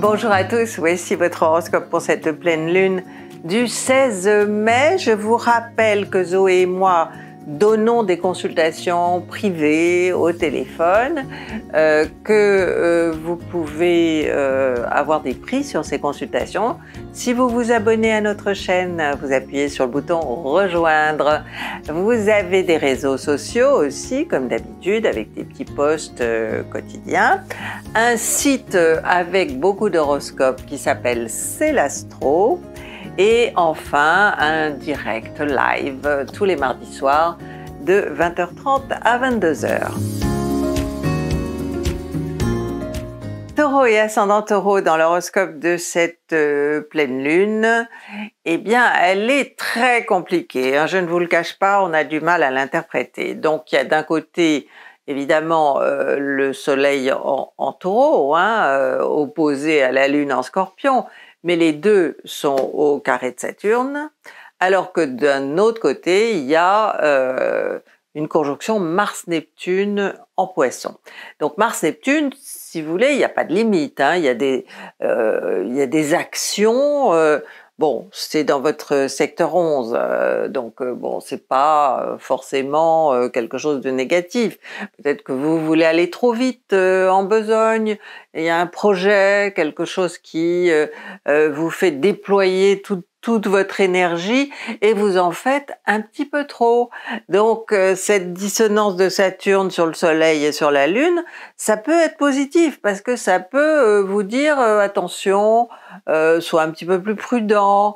Bonjour à tous, voici votre horoscope pour cette pleine lune du 16 mai. Je vous rappelle que Zoé et moi donnons des consultations privées au téléphone, euh, que euh, vous pouvez euh, avoir des prix sur ces consultations. Si vous vous abonnez à notre chaîne, vous appuyez sur le bouton rejoindre. Vous avez des réseaux sociaux aussi, comme d'habitude, avec des petits posts quotidiens. Un site avec beaucoup d'horoscopes qui s'appelle C'est l'Astro. Et enfin, un direct live tous les mardis soirs de 20h30 à 22h. Taureau et ascendant taureau dans l'horoscope de cette euh, pleine lune, eh bien, elle est très compliquée. Hein. je ne vous le cache pas, on a du mal à l'interpréter. Donc, il y a d'un côté, évidemment, euh, le soleil en, taureau, hein, euh, opposé à la lune en scorpion, mais les deux sont au carré de Saturne, alors que d'un autre côté, il y a euh, une conjonction Mars-Neptune en poisson. Donc Mars-Neptune, si vous voulez, il n'y a pas de limite, hein. il, y a des, euh, il y a des actions euh, Bon, c'est dans votre secteur 11, euh, donc euh, bon, c'est pas euh, forcément quelque chose de négatif. Peut-être que vous voulez aller trop vite en besogne, il y a un projet, quelque chose qui vous fait déployer tout, toute votre énergie et vous en faites un petit peu trop. Donc euh, cette dissonance de Saturne sur le Soleil et sur la Lune, ça peut être positif parce que ça peut vous dire attention, sois un petit peu plus prudent,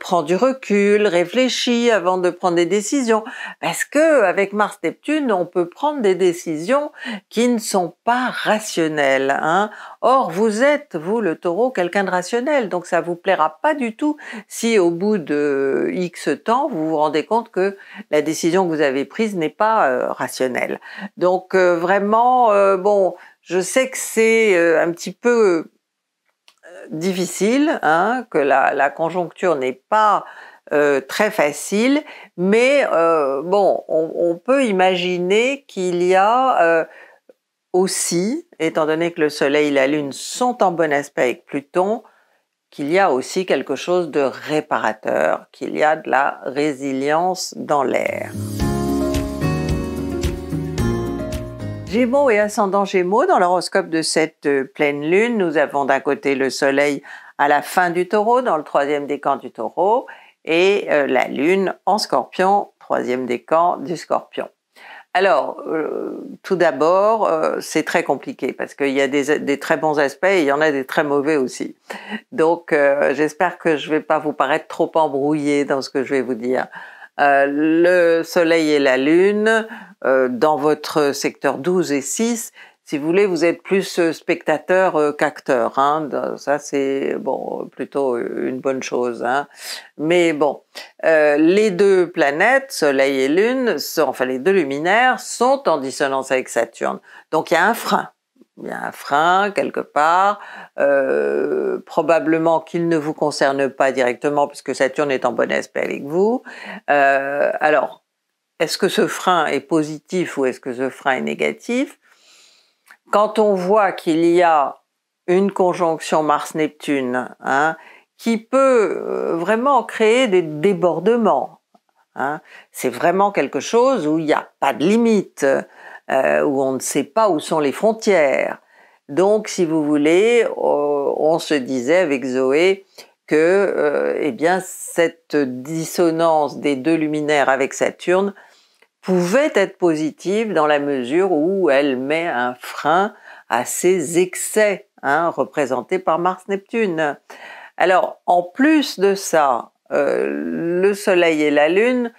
prends du recul, réfléchis avant de prendre des décisions. Parce que avec Mars Neptune, on peut prendre des décisions qui ne sont pas rationnelles. Hein. Or, vous êtes, vous, le taureau, quelqu'un de rationnel, donc ça vous plaira pas du tout si au bout de X temps, vous vous rendez compte que la décision que vous avez prise n'est pas euh, rationnelle. Donc euh, vraiment, euh, bon, je sais que c'est un petit peu difficile, hein, que la, conjoncture n'est pas très facile, mais bon, on, peut imaginer qu'il y a aussi, étant donné que le Soleil et la Lune sont en bon aspect avec Pluton, qu'il y a aussi quelque chose de réparateur, qu'il y a de la résilience dans l'air. Gémeaux et ascendant Gémeaux, dans l'horoscope de cette euh, pleine lune, nous avons d'un côté le Soleil à la fin du taureau, dans le troisième décan du taureau, et euh, la lune en scorpion, troisième décan du scorpion. Alors, euh, tout d'abord, c'est très compliqué parce qu'il y a des, très bons aspects et il y en a des très mauvais aussi. Donc, j'espère que je ne vais pas vous paraître trop embrouillé dans ce que je vais vous dire. le Soleil et la Lune, dans votre secteur 12 et 6, si vous voulez, vous êtes plus euh, spectateur euh, qu'acteur. Hein. Ça, c'est bon, plutôt une bonne chose. Hein. Mais bon, euh, les deux planètes, Soleil et Lune, enfin les deux luminaires, sont en dissonance avec Saturne. Donc il y a un frein. Il y a un frein quelque part, euh, probablement qu'il ne vous concerne pas directement puisque Saturne est en bon aspect avec vous. Euh, alors, est-ce que ce frein est positif ou est-ce que ce frein est négatif? Quand on voit qu'il y a une conjonction Mars-Neptune hein, qui peut euh, vraiment créer des débordements, hein, c'est vraiment quelque chose où il n'y a pas de limite, euh, où on ne sait pas où sont les frontières. Donc, si vous voulez, euh, on se disait avec Zoé que, eh bien, cette dissonance des deux luminaires avec Saturne pouvait être positive dans la mesure où elle met un frein à ces excès hein, représentés par Mars-Neptune. Alors, en plus de ça, euh, le Soleil et la Lune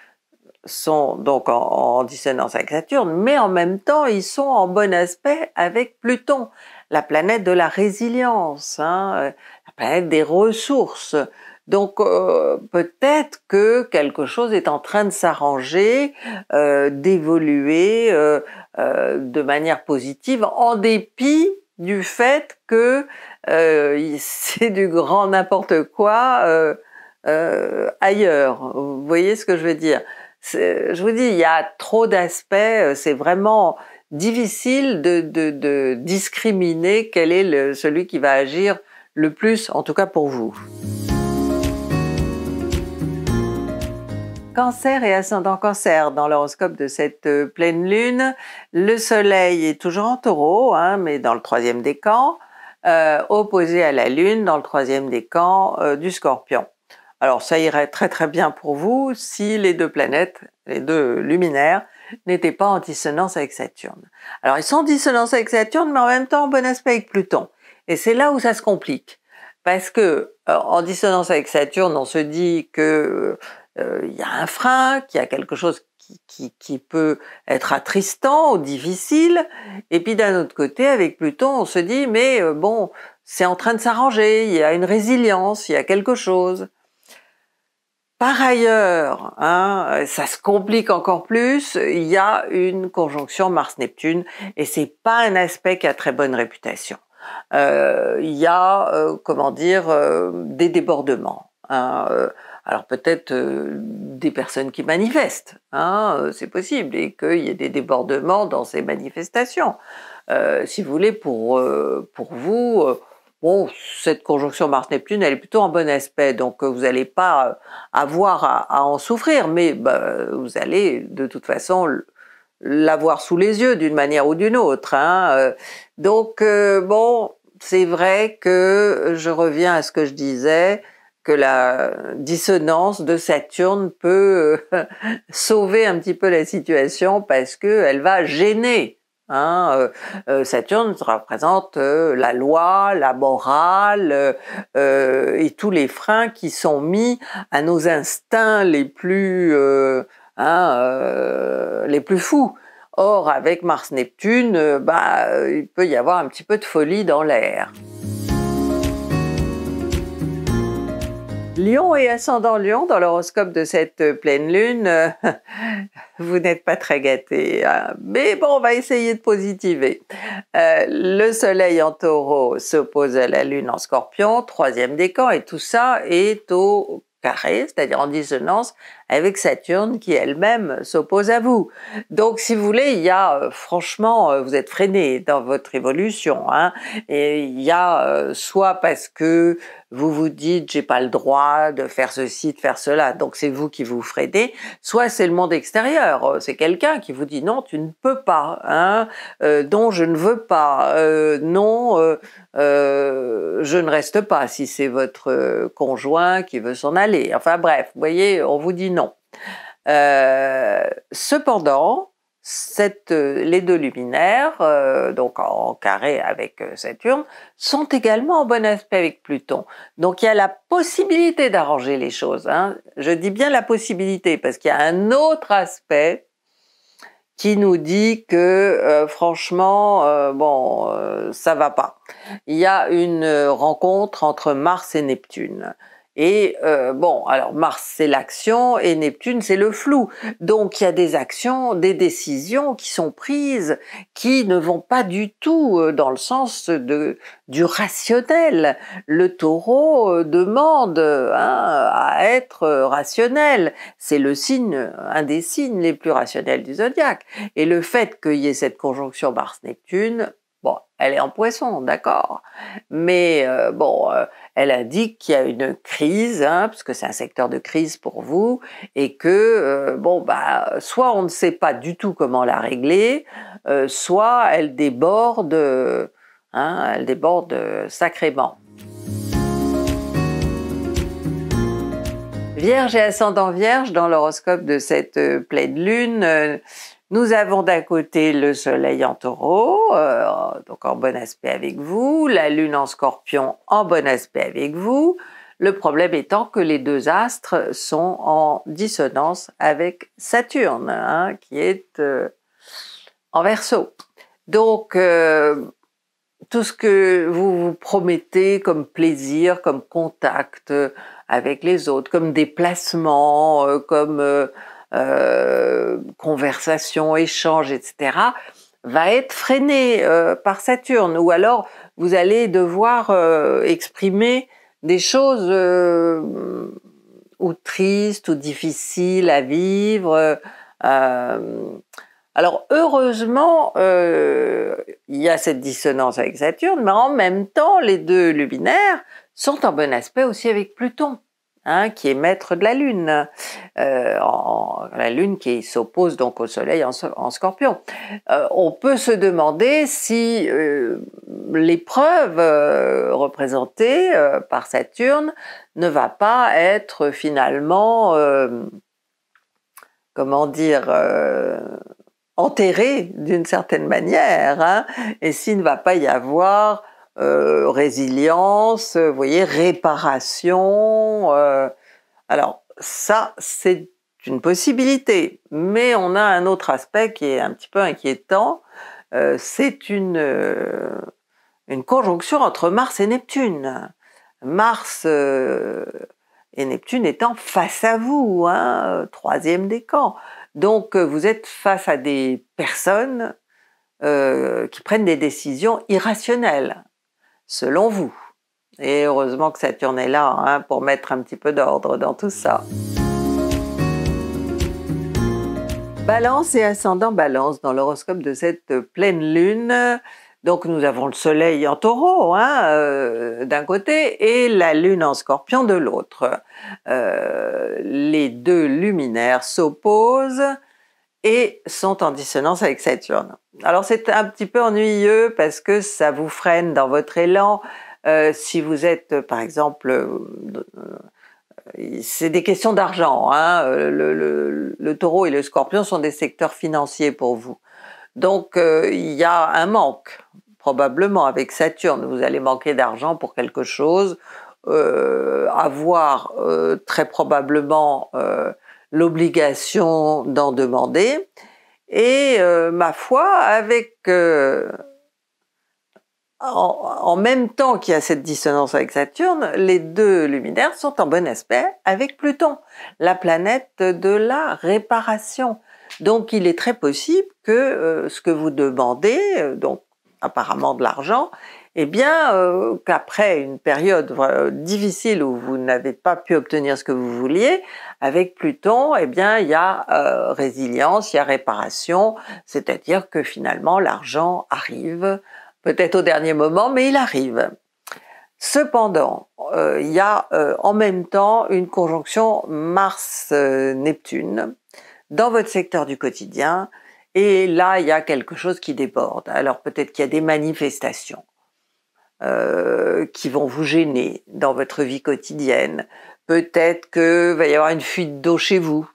sont donc en, dissonance avec Saturne, mais en même temps, ils sont en bon aspect avec Pluton, la planète de la résilience, hein, euh, la planète des ressources. Donc euh, peut-être que quelque chose est en train de s'arranger, euh, d'évoluer euh, de manière positive, en dépit du fait que c'est du grand n'importe quoi ailleurs. Vous voyez ce que je veux dire? Je vous dis, il y a trop d'aspects, c'est vraiment difficile de, discriminer quel est celui qui va agir le plus, en tout cas pour vous. Cancer et ascendant cancer dans l'horoscope de cette euh, pleine lune. Le soleil est toujours en taureau, hein, mais dans le troisième décan, euh, opposé à la lune dans le troisième décan euh, du scorpion. Alors ça irait très très bien pour vous si les deux planètes, les deux luminaires, n'étaient pas en dissonance avec Saturne. Alors ils sont en dissonance avec Saturne, mais en même temps en bon aspect avec Pluton. Et c'est là où ça se complique. Parce que en dissonance avec Saturne, on se dit que euh, il y a un frein, qu'il y a quelque chose qui, peut être attristant ou difficile. Et puis d'un autre côté, avec Pluton, on se dit, mais euh, bon, c'est en train de s'arranger, il y a une résilience, il y a quelque chose. Par ailleurs, hein, ça se complique encore plus, il y a une conjonction Mars-Neptune et c'est pas un aspect qui a très bonne réputation. Euh, il y a, euh, comment dire, des débordements. Hein, alors peut-être euh, des personnes qui manifestent, hein, euh, c'est possible, et qu'il y ait des débordements dans ces manifestations. Euh, si vous voulez, pour, pour vous, bon, cette conjonction Mars-Neptune, elle est plutôt en bon aspect, donc vous n'allez pas avoir à, en souffrir, mais bah, vous allez de toute façon l'avoir sous les yeux d'une manière ou d'une autre. Hein. Donc, bon, c'est vrai que je reviens à ce que je disais, que la dissonance de Saturne peut euh, sauver un petit peu la situation parce qu'elle va gêner. Hein. Euh, euh, Saturne représente la loi, la morale et tous les freins qui sont mis à nos instincts les plus, hein, les plus fous. Or, avec Mars-Neptune, bah, il peut y avoir un petit peu de folie dans l'air. Lion et ascendant Lion dans l'horoscope de cette pleine lune, vous n'êtes pas très gâtés, hein. mais bon, on va essayer de positiver. Euh, le soleil en taureau s'oppose à la lune en scorpion, troisième décan, et tout ça est au carré, c'est-à-dire en dissonance avec Saturne qui elle-même s'oppose à vous. Donc si vous voulez, il y a euh, franchement, euh, vous êtes freiné dans votre évolution. Hein, et il y a euh, soit parce que vous vous dites j'ai pas le droit de faire ceci, de faire cela, donc c'est vous qui vous freinez, soit c'est le monde extérieur, c'est quelqu'un qui vous dit non, tu ne peux pas, hein, non, je ne veux pas, non, je ne reste pas si c'est votre conjoint qui veut s'en aller. Enfin bref, vous voyez, on vous dit non. Cependant, cette, euh, les deux luminaires, euh, donc en, carré avec euh, Saturne, sont également en bon aspect avec Pluton. Donc il y a la possibilité d'arranger les choses. Hein. Je dis bien la possibilité parce qu'il y a un autre aspect qui nous dit que franchement, bon, ça va pas. Il y a une rencontre entre Mars et Neptune. Et euh, bon, alors Mars c'est l'action et Neptune c'est le flou. Donc il y a des actions, des décisions qui sont prises qui ne vont pas du tout euh, dans le sens de du rationnel. Le Taureau euh, demande hein, à être rationnel. C'est le signe, un des signes les plus rationnels du zodiaque. Et le fait qu'il y ait cette conjonction Mars-Neptune, bon, elle est en Poisson, d'accord. Mais bon elle indique qu'il y a une crise, hein, parce que c'est un secteur de crise pour vous, et que euh, bon bah soit on ne sait pas du tout comment la régler, euh, soit elle déborde, hein, elle déborde sacrément. Vierge et ascendant Vierge dans l'horoscope de cette euh, pleine lune. Nous avons d'un côté le soleil en taureau, euh, donc en bon aspect avec vous, la lune en scorpion en bon aspect avec vous, le problème étant que les deux astres sont en dissonance avec Saturne, hein, qui est euh, en verso. Donc, euh, tout ce que vous vous promettez comme plaisir, comme contact avec les autres, comme déplacement, comme euh, conversation, échange, etc., va être freiné euh, par Saturne. Ou alors, vous allez devoir euh, exprimer des choses ou tristes ou difficiles à vivre. Alors heureusement, il y a cette dissonance avec Saturne, mais en même temps, les deux luminaires sont en bon aspect aussi avec Pluton. Hein, qui est maître de la Lune, euh, la Lune qui s'oppose donc au Soleil en, Scorpion. Euh, on peut se demander si l'épreuve représentée par Saturne ne va pas être finalement, comment dire, enterré d'une certaine manière, hein, et s'il ne va pas y avoir euh, résilience, vous voyez, réparation. Euh, alors ça, c'est une possibilité, mais on a un autre aspect qui est un petit peu inquiétant. Euh, c'est une, conjonction entre Mars et Neptune. Mars et Neptune étant face à vous, hein, troisième décan. Donc euh, vous êtes face à des personnes euh, qui prennent des décisions irrationnelles, selon vous. Et heureusement que Saturne est là hein, pour mettre un petit peu d'ordre dans tout ça. Balance et ascendant balance dans l'horoscope de cette pleine lune. Donc nous avons le Soleil en taureau hein, euh, d'un côté et la Lune en scorpion de l'autre. Euh, les deux luminaires s'opposent et sont en dissonance avec Saturne. Alors c'est un petit peu ennuyeux parce que ça vous freine dans votre élan. Euh, si vous êtes par exemple... c'est des questions d'argent. Hein. Le, taureau et le scorpion sont des secteurs financiers pour vous. Donc il y a un manque probablement avec Saturne, vous allez manquer d'argent pour quelque chose, euh, avoir euh, très probablement euh, l'obligation d'en demander. Et ma foi, avec en, même temps qu'il y a cette dissonance avec Saturne, les deux luminaires sont en bon aspect avec Pluton, la planète de la réparation. Donc il est très possible que ce que vous demandez, donc apparemment de l'argent, eh bien euh, qu'après une période difficile où vous n'avez pas pu obtenir ce que vous vouliez, avec Pluton, eh bien il y a euh, résilience, il y a réparation, c'est-à-dire que finalement l'argent arrive, peut-être au dernier moment, mais il arrive. Cependant, euh, il y a en même temps une conjonction Mars-Neptune dans votre secteur du quotidien et là, il y a quelque chose qui déborde. Alors peut-être qu'il y a des manifestations euh, qui vont vous gêner dans votre vie quotidienne. Peut-être que va y avoir une fuite d'eau chez vous,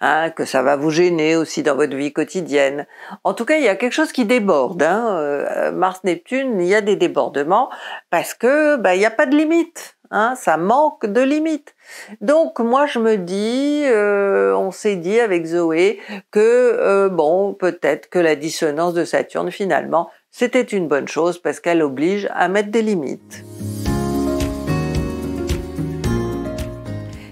hein, que ça va vous gêner aussi dans votre vie quotidienne. En tout cas, il y a quelque chose qui déborde. Hein. Euh, Mars-Neptune, il y a des débordements parce que bah, il n'y a pas de limite. Hein, ça manque de limites. Donc moi je me dis, euh, on s'est dit avec Zoé que euh, bon peut-être que la dissonance de Saturne finalement c'était une bonne chose parce qu'elle oblige à mettre des limites.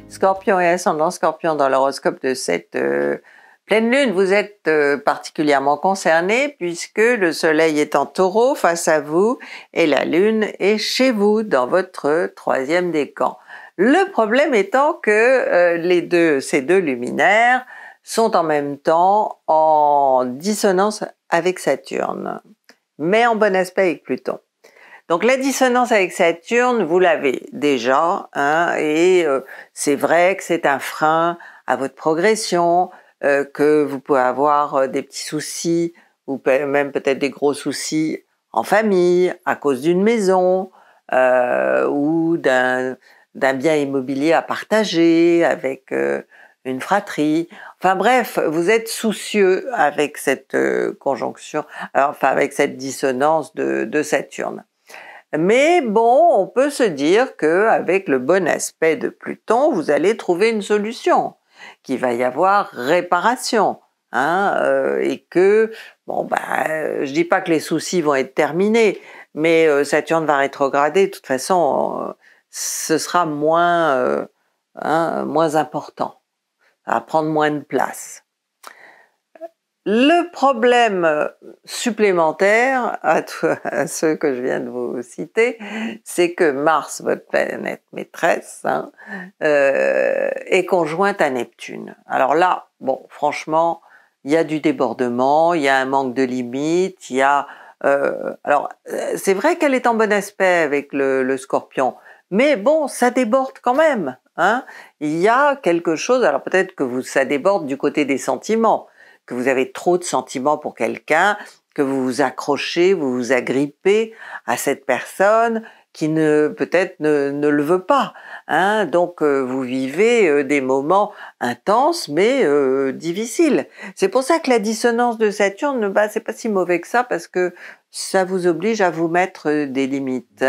Scorpion et ascendant Scorpion dans l'horoscope de cette euh, Pleine lune, vous êtes euh, particulièrement concerné puisque le soleil est en taureau face à vous et la lune est chez vous dans votre troisième décan. Le problème étant que euh, ces deux luminaires sont en même temps en dissonance avec Saturne, mais en bon aspect avec Pluton. Donc la dissonance avec Saturne, vous l'avez déjà, hein, et euh, c'est vrai que c'est un frein à votre progression, euh, que vous pouvez avoir euh, des petits soucis ou même peut-être des gros soucis en famille à cause d'une maison ou d'un bien immobilier à partager avec une fratrie. Enfin bref, vous êtes soucieux avec cette conjonction, enfin avec cette dissonance de, Saturne. Mais bon, on peut se dire que avec le bon aspect de Pluton, vous allez trouver une solution qu'il va y avoir réparation. Hein, euh, et que bon bah je dis pas que les soucis vont être terminés, mais euh, Saturne va rétrograder. De toute façon, euh, ce sera moins hein, moins important, à prendre moins de place. Le problème supplémentaire à, ceux que je viens de vous citer, c'est que Mars, votre planète maîtresse, hein, euh, est conjointe à Neptune. Alors là, bon, franchement, il y a du débordement, il y a un manque de limite, il y a euh, alors, c'est vrai qu'elle est en bon aspect avec le, scorpion, mais bon, ça déborde quand même. Hein Il y a quelque chose, alors peut-être que vous, ça déborde du côté des sentiments, que vous avez trop de sentiments pour quelqu'un, que vous vous accrochez, vous vous agrippez à cette personne qui ne peut-être ne, le veut pas. Hein Donc euh, vous vivez euh, des moments intenses mais euh, difficiles. C'est pour ça que la dissonance de Saturne, bah, c'est pas si mauvais que ça parce que ça vous oblige à vous mettre des limites.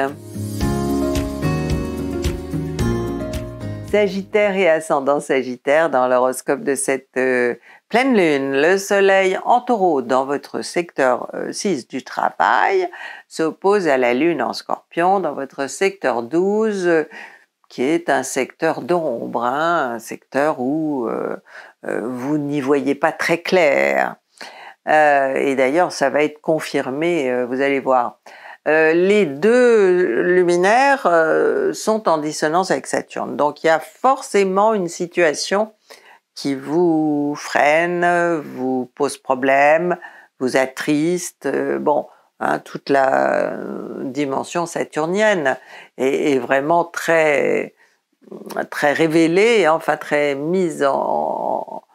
Sagittaire et ascendant Sagittaire dans l'horoscope de cette pleine lune. Le soleil en taureau dans votre secteur 6 du travail s'oppose à la lune en scorpion dans votre secteur 12 qui est un secteur d'ombre, hein, un secteur où euh, euh, vous n'y voyez pas très clair. Euh, et d'ailleurs, ça va être confirmé, vous allez voir. Les deux luminaires sont en dissonance avec Saturne. Donc il y a forcément une situation qui vous freine, vous pose problème, vous attriste. bon, Hein, toute la dimension saturnienne est, vraiment très, très révélée, enfin très mise en, euh,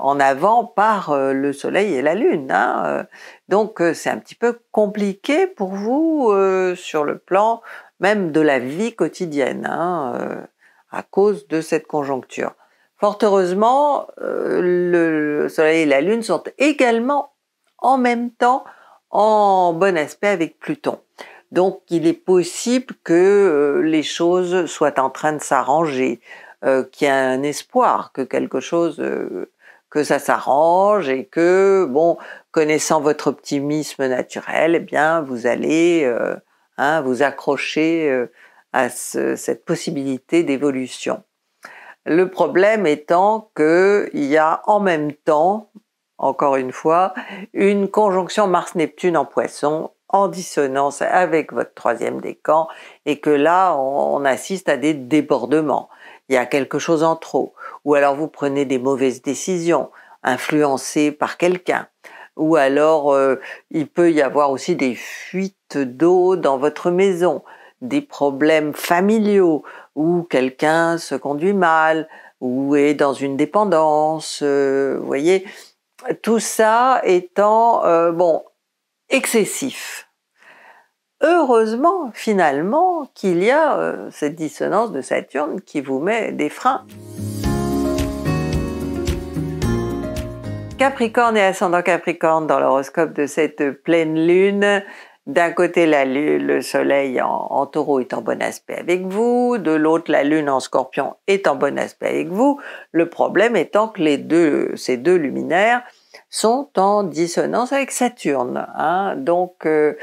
en avant par euh, le Soleil et la Lune. Hein. Donc euh, c'est un petit peu compliqué pour vous sur le plan même de la vie quotidienne hein, à cause de cette conjoncture. Fort heureusement, le Soleil et la Lune sont également en même temps en bon aspect avec Pluton. Donc il est possible que euh, les choses soient en train de s'arranger, euh, qu'il y ait un espoir que quelque chose, euh, que ça s'arrange et que, bon, connaissant votre optimisme naturel, eh bien vous allez hein, vous accrocher à cette possibilité d'évolution. Le problème étant qu'il y a en même temps encore une fois, une conjonction Mars-Neptune en poisson en dissonance avec votre troisième décan et que là, on, assiste à des débordements. Il y a quelque chose en trop. Ou alors vous prenez des mauvaises décisions, influencées par quelqu'un. Ou alors euh, il peut y avoir aussi des fuites d'eau dans votre maison, des problèmes familiaux, où quelqu'un se conduit mal, ou est dans une dépendance. Euh, voyez, tout ça étant euh, bon excessif. Heureusement, finalement, qu'il y a euh, cette dissonance de Saturne qui vous met des freins. Capricorne et ascendant Capricorne dans l'horoscope de cette pleine lune, d'un côté, le soleil en, taureau est en bon aspect avec vous, de l'autre, la lune en scorpion est en bon aspect avec vous. Le problème étant que les deux, ces deux luminaires sont en dissonance avec Saturne. Hein. Donc, euh,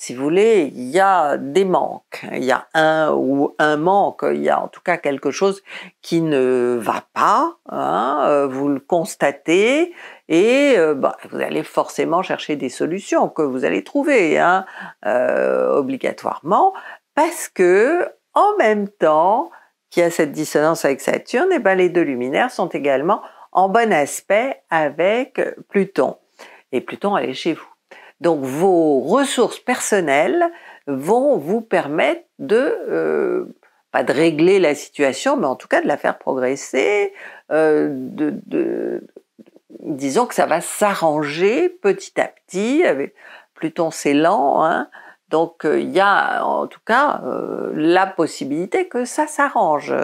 si vous voulez, il y a des manques. Il y a un ou un manque. Il y a en tout cas quelque chose qui ne va pas. Hein. Euh, vous le constatez et euh, bah, vous allez forcément chercher des solutions que vous allez trouver hein, obligatoirement parce que en même temps qu'il y a cette dissonance avec Saturne, et eh ben les deux luminaires sont également en bon aspect avec Pluton. Et Pluton, elle est chez vous. Donc vos ressources personnelles vont vous permettre de, euh, pas de régler la situation, mais en tout cas de la faire progresser, euh, de, disons que ça va s'arranger petit à petit. Avec Pluton, c'est lent, hein. donc euh, il y a en tout cas la possibilité que ça s'arrange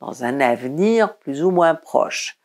dans un avenir plus ou moins proche.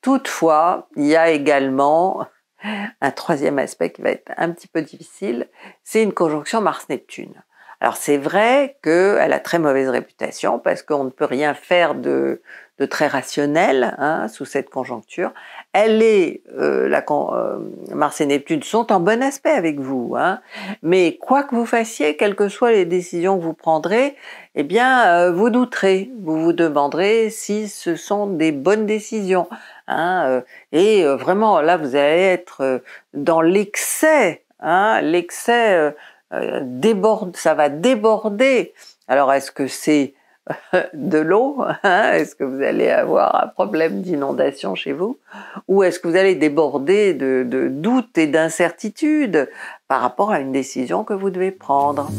Toutefois, il y a également un troisième aspect qui va être un petit peu difficile, c'est une conjonction Mars-Neptune. Alors c'est vrai qu'elle a très mauvaise réputation parce qu'on ne peut rien faire de, très rationnel hein, sous cette conjoncture. Elle est, euh, la, euh, Mars et Neptune sont en bon aspect avec vous, hein, mais quoi que vous fassiez, quelles que soient les décisions que vous prendrez, eh bien, euh, vous douterez, vous vous demanderez si ce sont des bonnes décisions. Hein, euh, et vraiment, là, vous allez être dans l'excès, hein, l'excès déborde, ça va déborder. Alors, est-ce que c'est de l'eau hein? Est-ce que vous allez avoir un problème d'inondation chez vous? Ou est-ce que vous allez déborder de, de doutes et d'incertitudes par rapport à une décision que vous devez prendre?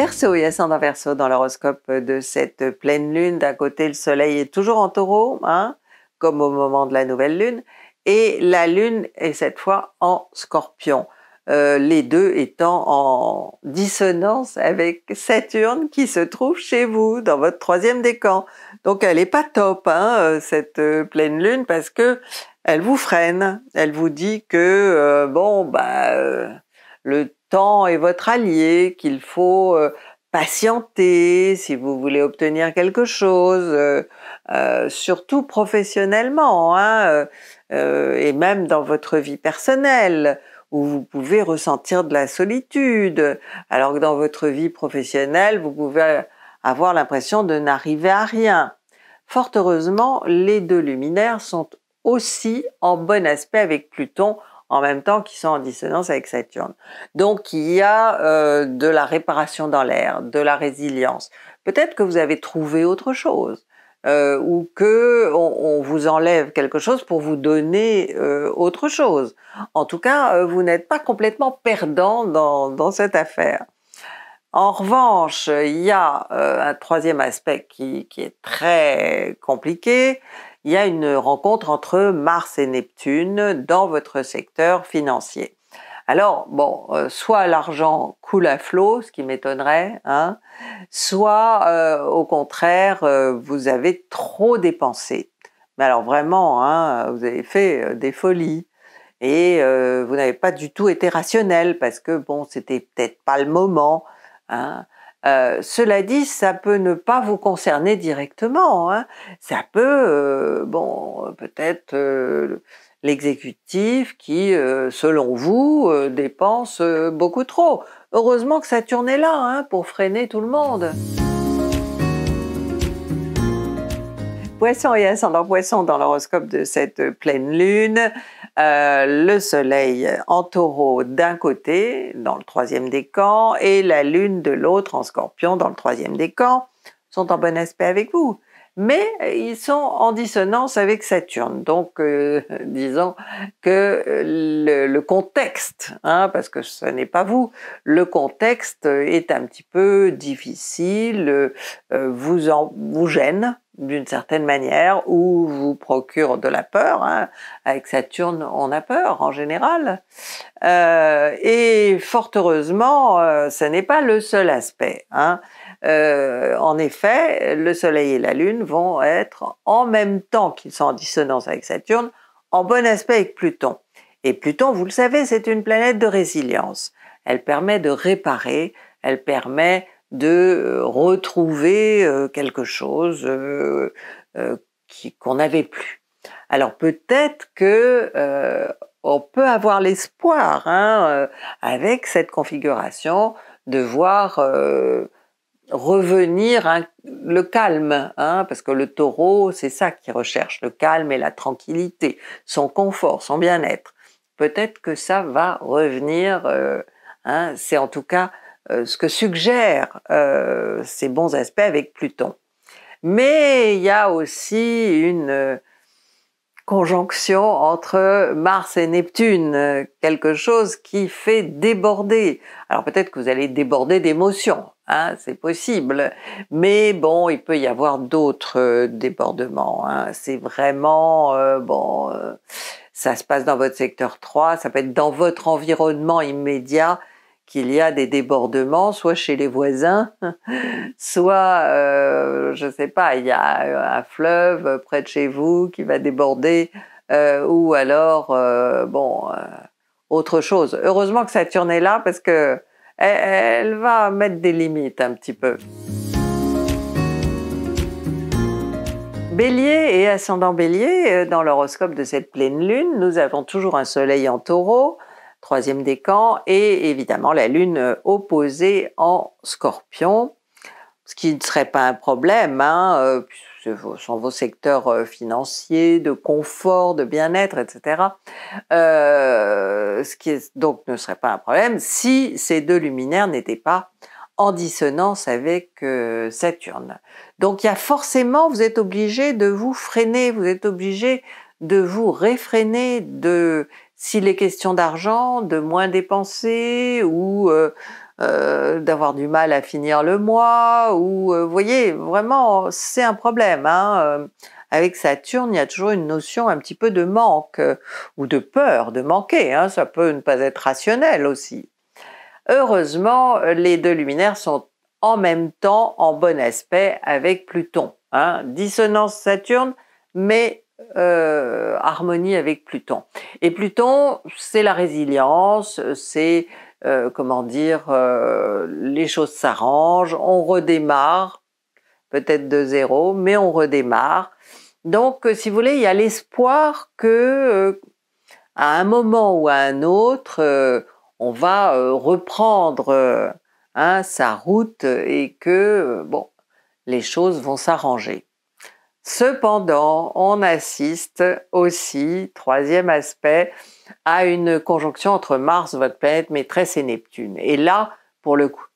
Verseau et ascendant Verseau dans l'horoscope de cette pleine lune. D'un côté, le soleil est toujours en taureau, hein, comme au moment de la nouvelle lune, et la lune est cette fois en scorpion. Euh, les deux étant en dissonance avec Saturne qui se trouve chez vous, dans votre troisième décan. Donc elle est pas top, hein, euh, cette euh, pleine lune, parce que elle vous freine. Elle vous dit que, bon, bah, le temps est votre allié, qu'il faut patienter si vous voulez obtenir quelque chose, surtout professionnellement, hein, et même dans votre vie personnelle où vous pouvez ressentir de la solitude, alors que dans votre vie professionnelle, vous pouvez avoir l'impression de n'arriver à rien. Fort heureusement, les deux luminaires sont aussi en bon aspect avec Pluton en même temps qu'ils sont en dissonance avec Saturne. Donc il y a euh, de la réparation dans l'air, de la résilience. Peut-être que vous avez trouvé autre chose. Euh, ou que on, vous enlève quelque chose pour vous donner euh, autre chose. En tout cas, vous n'êtes pas complètement perdant dans, cette affaire. En revanche, il y a un troisième aspect qui, qui, est très compliqué. Il y a une rencontre entre Mars et Neptune dans votre secteur financier. Alors, bon, euh, soit l'argent coule à flot, ce qui m'étonnerait, hein, soit euh, au contraire, euh, vous avez trop dépensé. Mais alors vraiment, hein, vous avez fait des folies et vous n'avez pas du tout été rationnel parce que bon, c'était peut-être pas le moment. Hein. Cela dit, ça peut ne pas vous concerner directement. Hein. Ça peut, bon, peut-être l'exécutif qui, euh, selon vous, euh, dépense euh, beaucoup trop. Heureusement que Saturne est là hein, pour freiner tout le monde. Poisson et ascendant poisson dans l'horoscope de cette pleine lune. le soleil en taureau d'un côté, dans le troisième décan, et la lune de l'autre en scorpion dans le troisième décan, sont en bon aspect avec vous mais ils sont en dissonance avec Saturne. Donc, euh, disons que le, contexte, hein, parce que ce n'est pas vous, le contexte est un petit peu difficile, euh, vous, en, vous gêne d'une certaine manière ou vous procure de la peur. Hein. Avec Saturne, on a peur en général. Euh, et fort heureusement, ce n'est pas le seul aspect. Hein. Euh, en effet, le Soleil et la Lune vont être en même temps qu'ils sont en dissonance avec Saturne, en bon aspect avec Pluton. Et Pluton, vous le savez, c'est une planète de résilience. Elle permet de réparer, elle permet de euh, retrouver euh, quelque chose qu'on n'avait plus. Alors peut-être que on peut avoir l'espoir, hein, avec cette configuration, de voir revenir le calme, hein, parce que le taureau, c'est ça qu'il recherche, le calme et la tranquillité, son confort, son bien-être. Peut-être que ça va revenir, euh, hein, c'est en tout cas euh, ce que suggèrent euh, ces bons aspects avec Pluton. Mais il y a aussi une conjonction entre Mars et Neptune, quelque chose qui fait déborder. Alors peut-être que vous allez déborder d'émotions, hein, c'est possible, mais bon, il peut y avoir d'autres euh, débordements. Hein. C'est vraiment euh, bon, euh, ça se passe dans votre secteur 3, ça peut être dans votre environnement immédiat qu'il y a des débordements, soit chez les voisins, soit, je sais pas, il y a un fleuve près de chez vous qui va déborder, ou alors, bon, autre chose. Heureusement que Saturne est là parce que elle, va mettre des limites un petit peu. Bélier et ascendant Bélier, dans l'horoscope de cette pleine lune, nous avons toujours un soleil en taureau, troisième décan, et évidemment la Lune euh, opposée en scorpion, ce qui ne serait pas un problème, hein, euh, ce sont vos secteurs euh, financiers, de confort, de bien-être, etc. ce qui donc ne serait pas un problème si ces deux luminaires n'étaient pas en dissonance avec euh, Saturne. Donc il y a forcément, vous êtes obligé de vous freiner, vous êtes obligé de vous réfréner, de s'il est question d'argent, de moins dépenser ou euh, euh, d'avoir du mal à finir le mois ou vous voyez vraiment c'est un problème. Hein, avec Saturne, il y a toujours une notion un petit peu de manque ou de peur de manquer. Hein, ça peut ne pas être rationnel aussi. Heureusement, les deux luminaires sont en même temps en bon aspect avec Pluton. Hein. Dissonance Saturne, mais euh, harmonie avec Pluton. Et Pluton, c'est la résilience, c'est euh, comment dire, euh, les choses s'arrangent, on redémarre, peut-être de zéro, mais on redémarre. Donc, si vous voulez, il y a l'espoir que à un moment ou à un autre, on va euh, reprendre euh, hein, sa route et que euh, bon, les choses vont s'arranger. Cependant, on assiste aussi, troisième aspect, à une conjonction entre Mars, votre planète maîtresse, et Neptune. Et là, pour le coup,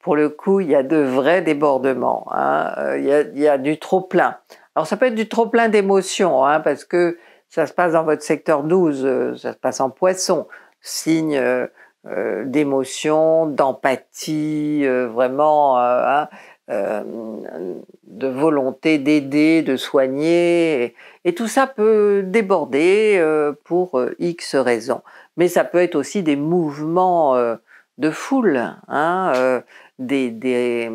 pour le coup, il y a de vrais débordements. Hein. Il, y a, du trop plein. Alors ça peut être du trop plein d'émotions, hein, parce que ça se passe dans votre secteur 12, ça se passe en Poisson signe euh, euh, d'émotion, d'empathie, euh, vraiment hein, de volonté d'aider, de soigner. Et, tout ça peut déborder pour X raisons. Mais ça peut être aussi des mouvements de foule, hein, des,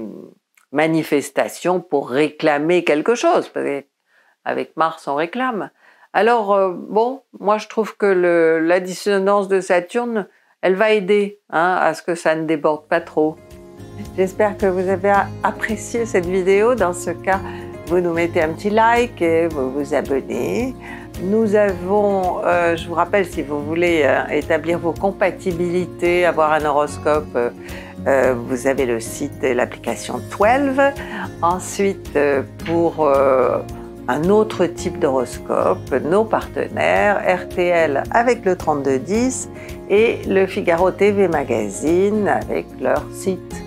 manifestations pour réclamer quelque chose. Avec Mars, on réclame. Alors, euh, bon, moi je trouve que la dissonance de Saturne, elle va aider hein, à ce que ça ne déborde pas trop. J'espère que vous avez apprécié cette vidéo. Dans ce cas, vous nous mettez un petit like et vous vous abonnez. Nous avons, euh, je vous rappelle, si vous voulez euh, établir vos compatibilités, avoir un horoscope, vous avez le site et l'application 12. Ensuite, pour un autre type d'horoscope, nos partenaires, RTL avec le 3210 et le Figaro TV Magazine avec leur site